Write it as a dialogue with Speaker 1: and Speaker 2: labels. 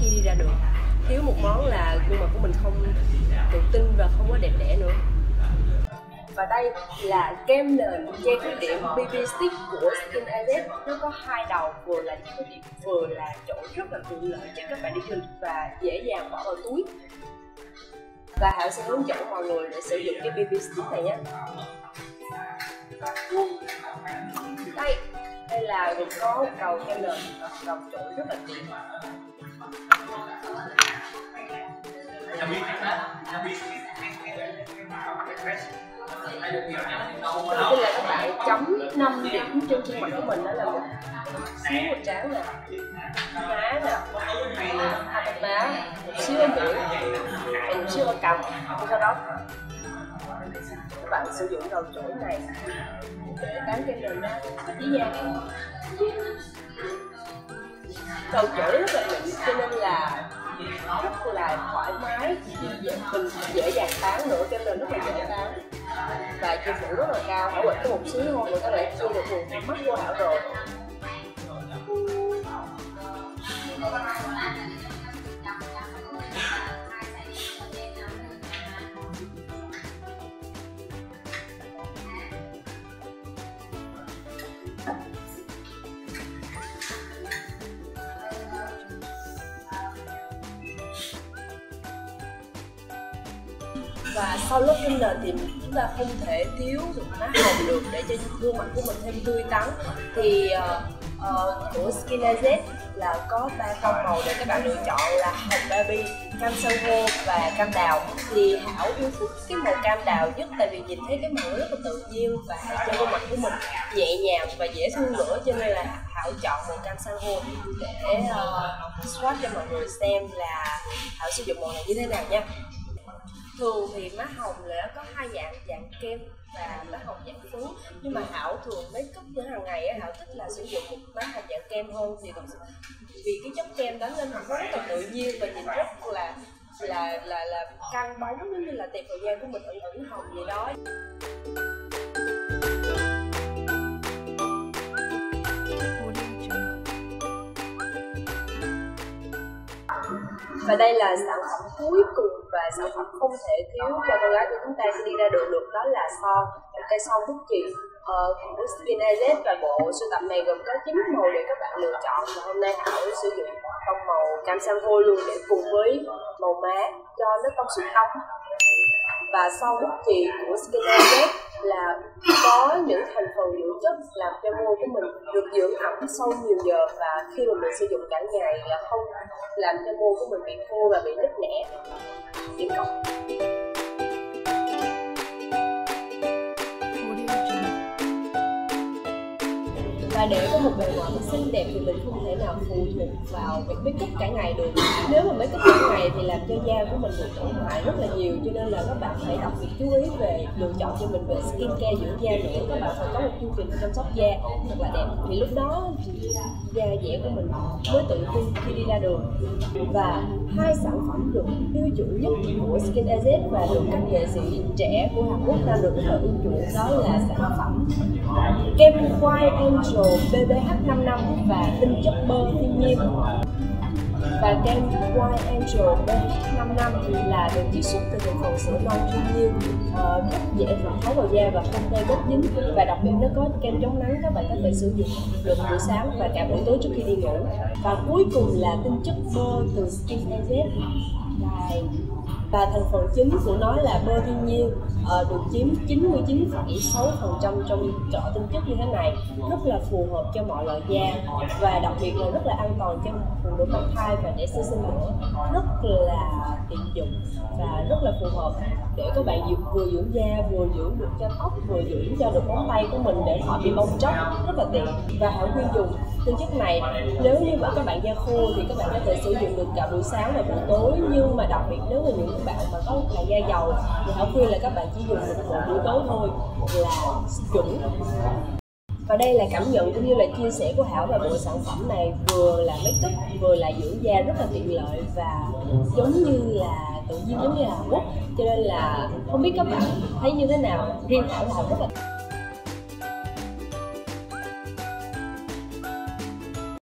Speaker 1: khi đi ra đường. Thiếu một món là gương mặt của mình không tự tin và không có đẹp đẽ nữa. Và đây là kem nền che khuyết điểm BB Stick của Skin AZ nó có hai đầu, vừa là những khuyết điểm, vừa là chỗ rất là tiện lợi cho các bạn đi du lịch và dễ dàng bỏ vào túi. Và Hảo sẽ hướng dẫn mọi người để sử dụng cái BB Stick này nhé. Đây hay là gồm có cầu cho kem cầu đầu rất là tiện Đầu tiên là các bạn chấm 5 điểm trên khuôn mặt của mình đó là một xíu một trán nè. Má nè. Hai bên má, một xíu ở mũi một xíu ở cằm sau đó bạn sử dụng đầu chổi này. Để tán kem nền nha. Chỉ dàng. Đầu chổi rất là mịn cho nên là rất là thoải mái mình dễ dàng tán nữa kem nền rất là dễ tán và chia phủ rất là cao hảo quỳnh có một xíu thôi, người ta lại chia được một mắt của hảo rồi. Và sau lớp in nền thì chúng ta không thể thiếu được má hồng được để cho gương mặt của mình thêm tươi tắn. Thì uh, uh, của Skin AZ là có ba tông màu để các bạn lựa chọn là hồng baby, cam san hô và cam đào. Thì Hảo yêu thích cái màu cam đào nhất tại vì nhìn thấy cái màu rất là tự nhiên và cho gương mặt của mình nhẹ nhàng và dễ thương nữa cho nên là Hảo chọn màu cam san hô để uh, swatch cho mọi người xem là Hảo sử dụng màu này như thế nào nha thường thì má hồng là có hai dạng dạng kem và má hồng dạng phấn nhưng mà hảo thường make up những hàng ngày á, hảo thích là sử dụng một má hồng dạng kem hơn. Thì thật sự vì cái chất kem đó nên nó rất là tự nhiên và nhìn rất là là là là căng bóng, giống như là tiệp thời gian của mình ẩn ẩn hồng vậy đó. Và đây là sản phẩm cuối cùng sản phẩm không thể thiếu cho cô gái của chúng ta khi đi ra đường được đó là son. Một cây son bút chì Ờ, của Skin AZ và bộ sưu tập này gồm có 9 màu để các bạn lựa chọn. Và hôm nay Thảo sử dụng tông màu cam sang hô luôn để cùng với màu má cho nước tông sự tông và son bút chì của Skin AZ là có những thành phần dưỡng chất làm cho môi của mình được dưỡng ẩm sâu nhiều giờ. Và khi mà mình sử dụng cả ngày là không làm cho môi của mình bị khô và bị nứt nẻ điểm và để có một bề ngoài xinh đẹp thì mình không thể nào phụ thuộc vào việc make up cả ngày được. Nếu mà make up cả ngày thì làm cho da của mình bị tổn hại rất là nhiều, cho nên là các bạn phải đặc biệt chú ý về lựa chọn cho mình về skin care dưỡng da nữa. Các bạn phải có một chương trình chăm sóc da thật là đẹp. Thì lúc đó da dẻ của mình mới tự tin khi đi ra đường. Và hai sản phẩm được tiêu chuẩn nhất của Skin AZ và được các nghệ sĩ trẻ của Hàn Quốc đang được rất là ưa chuộng đó là sản phẩm kem White Angel. BBH55 và tinh chất bơ thiên nhiên. Và kem White Angel BH55 là được chiết xuất từ thành phần sữa non thiên nhiên uh, rất dễ thấu vào da và không gây bớt dính. Và đặc biệt nó có kem chống nắng các bạn có thể sử dụng được buổi sáng và cả buổi tối trước khi đi ngủ. Và cuối cùng là tinh chất bơ từ Skin AZ Đây và thành phần chính của nó là bơ thiên nhiên uh, được chiếm 99,6% trong chợ tinh chất như thế này rất là phù hợp cho mọi loại da và đặc biệt là rất là an toàn cho phụ nữ mang thai và trẻ sơ sinh nữa. Rất là tiện dụng và rất là phù hợp để các bạn vừa dưỡng da vừa dưỡng được cho tóc vừa dưỡng cho được móng tay của mình để khỏi bị bong tróc rất là tiện. Và hãy khuyên dùng tinh chất này nếu như mà các bạn da khô thì các bạn có thể sử dụng được cả buổi sáng và buổi tối nhưng mà đặc biệt nếu mà những bạn mà có là da dầu, thì họ khuyên là các bạn chỉ dùng một một buổi tối thôi là chuẩn. Và đây là cảm nhận cũng như là chia sẻ của Hảo về bộ sản phẩm này, vừa là make up, vừa là dưỡng da rất là tiện lợi và giống như là tự nhiên giống như là Hàn Quốc. Cho nên là không biết các bạn thấy như thế nào. Riêng Hảo là rất là